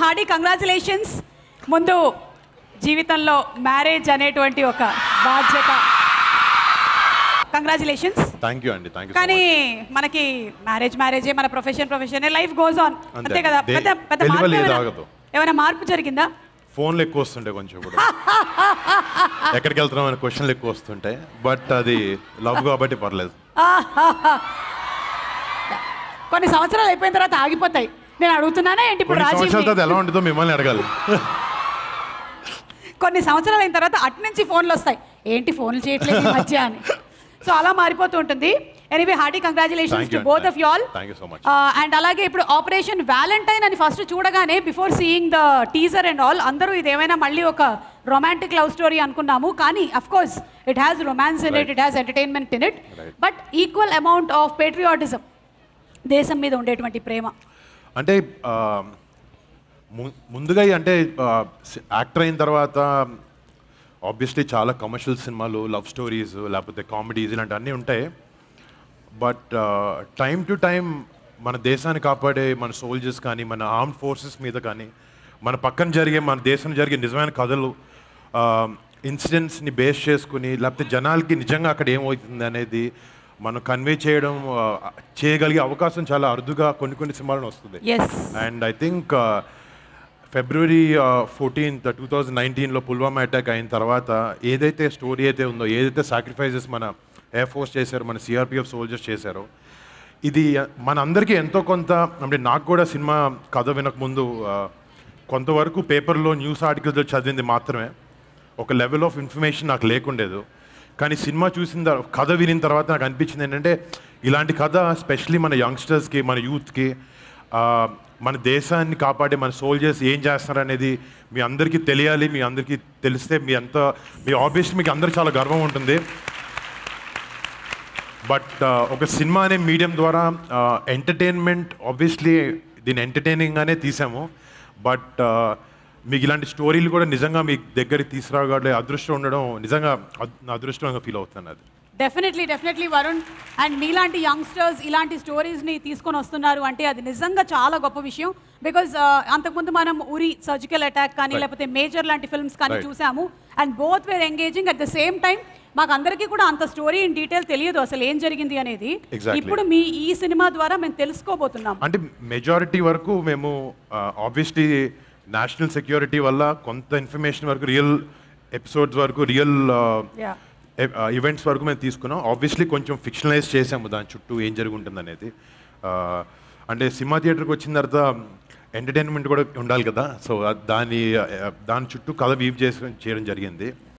Hearty congratulations ముందు జీవితంలో marriage అనేటువంటి ఒక బాధ్యత. కంగ్రాచులేషన్స్ థ్యాంక్ యూ అండి థ్యాంక్ యూ కానీ మనకి మ్యారేజ్ మ్యారేజే మన profession profession life goes on అంతే. కదా? పెద్ద పెద్ద మార్పు. ఏమైనా మార్పు జరిగిందా? ఫోన్లు ఎక్కువ వస్తుంటాయి కొంచెం కూడా. ఎక్కడికి వెళ్తున్నాం అనే క్వశ్చన్లు ఎక్కువ వస్తుంటాయి. బట్ అది లవ్ కాబట్టి పర్లేదు. కొన్ని సంవత్సరాలు అయిపోయిన తర్వాత ఆగిపోతాయి. నేను అడుగుతున్నానా ఏంటి ఇప్పుడు రాజీవ్ తర్వాత ఎలా ఉంటుందో మిమ్మల్ని అడగాలి. కొన్ని సంవత్సరాలు అయిన తర్వాత అటు నుంచి ఫోన్లు వస్తాయి. ఏంటి ఫోన్లు చేయట్లేదు ఈ మధ్య అని. సో అలా మారిపోతూ ఉంటుంది. Anyway hearty congratulations to both of you all. And అలాగే ఇప్పుడు ఆపరేషన్ వ్యాలంటైన్ అని ఫస్ట్ చూడగానే before seeing the teaser and all అందరూ ఇది ఏమైనా మళ్ళీ ఒక రొమాంటిక్ లవ్ స్టోరీ అనుకున్నాము. కానీ of course it has romance in it. It has entertainment in it. But equal amount of patriotism దేశం మీద ఉండేటువంటి ప్రేమ. అంటే ము- ముందుగా అంటే యాక్టర్ అయిన తర్వాత ఆబ్వియస్లీ చాలా కమర్షియల్ సినిమాలు లవ్ స్టోరీస్ లేకపోతే కామెడీస్ ఇలాంటి అన్నీ ఉంటాయి బట్ టైం టు టైం మన దేశాన్ని కాపాడే మన సోల్జర్స్ కానీ మన ఆర్మ్డ్ ఫోర్సెస్ మీద కానీ మన పక్కన జరిగే మన దేశం జరిగే నిజమైన కథలు ఇన్సిడెంట్స్ని బేస్ చేసుకుని లేకపోతే జనాలకి నిజంగా అక్కడ ఏమవుతుంది అనేది మనం కన్వే చేయడం చేయగలిగే అవకాశం చాలా అరుదుగా కొన్ని కొన్ని సినిమాలను వస్తుంది. And I think February fourteenth two thousand నైన్టీన్లో పుల్వామా అటాక్ అయిన తర్వాత ఏదైతే స్టోరీ అయితే ఉందో ఏదైతే సాక్రిఫైజెస్ మన ఎయిర్ ఫోర్స్ చేశారో మన సిఆర్పిఎఫ్ సోల్జర్స్ చేశారో ఇది మన అందరికీ ఎంతో కొంత అంటే నాకు కూడా సినిమా కథ వినకముందు ఆ, కొంతవరకు పేపర్లో న్యూస్ ఆర్టికల్స్లో చదివింది మాత్రమే. ఒక లెవెల్ ఆఫ్ ఇన్ఫర్మేషన్ నాకు లేకుండేదు. కానీ సినిమా చూసిన కథ వినిన తర్వాత నాకు అనిపించింది ఏంటంటే ఇలాంటి కథ స్పెషలీ మన యంగ్స్టర్స్కి మన యూత్కి మన దేశాన్ని కాపాడే మన సోల్జర్స్ ఏం చేస్తున్నారు అనేది మీ అందరికీ తెలియాలి మీ అందరికీ తెలిస్తే మీ అంత మీ ఆబ్వియస్లీ మీకు అందరికి చాలా గర్వం ఉంటుంది. బట్ ఒక సినిమా అనే మీడియం ద్వారా ఎంటర్టైన్మెంట్ ఆబ్వియస్లీ దీన్ని ఎంటర్టైనింగ్గానే తీసాము. బట్ మీకు ఇలాంటి స్టోరీలు కూడా నిజంగా మీ దగ్గరికి తీసుకురాగలే అదృష్టం ఉండడం నిజంగా నా అదృష్టంగా ఫీల్ అవుతున్నాను అది. డెఫినెట్లీ డెఫినెట్లీ వరుణ్ అండ్ మీలాంటి యంగ్స్టర్స్ ఇలాంటి స్టోరీస్ని తీసుకొని వస్తున్నారు అంటే అది నిజంగా చాలా గొప్ప విషయం. బికాజ్ అంతకుముందు మనం ఉరి సర్జికల్ అటాక్ కానీ. లేకపోతే మేజర్ లాంటి ఫిల్మ్స్ కానీ. చూసాము. And both were engaging at the same time మాకు అందరికీ కూడా అంత స్టోరీ ఇన్ డీటెయిల్ తెలియదు అసలు ఏం జరిగింది అనేది. ఇప్పుడు మీ ఈ సినిమా ద్వారా మేము తెలుసుకోబోతున్నాం. అంటే మెజారిటీ వరకు మేము ఆబ్వియస్లీ నేషనల్ సెక్యూరిటీ వల్ల కొంత ఇన్ఫర్మేషన్ వరకు రియల్ ఎపిసోడ్స్ వరకు రియల్. ఈవెంట్స్ వరకు మేము తీసుకున్నాం. ఆబ్వియస్లీ కొంచెం ఫిక్షనలైజ్ చేసాము దాని చుట్టూ ఏం జరిగి ఉంటుంది అనేది అంటే సినిమా థియేటర్కి వచ్చిన తర్వాత ఎంటర్టైన్మెంట్ కూడా ఉండాలి కదా. సో దాని దాని చుట్టూ కథ వీవ్ చేసి చేయడం జరిగింది.